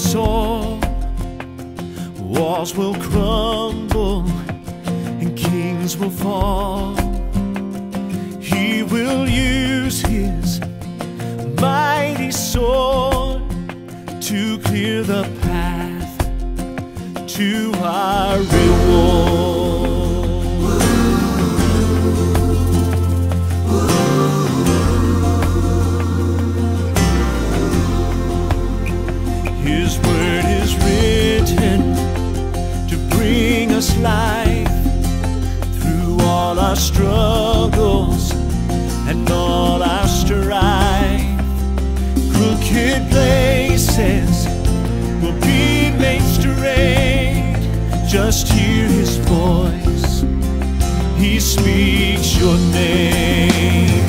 soul. Walls will crumble and kings will fall. He will use his mighty sword to clear the path to our. His word is written to bring us life through all our struggles and all our strife. Crooked places will be made straight. Just hear his voice. He speaks your name.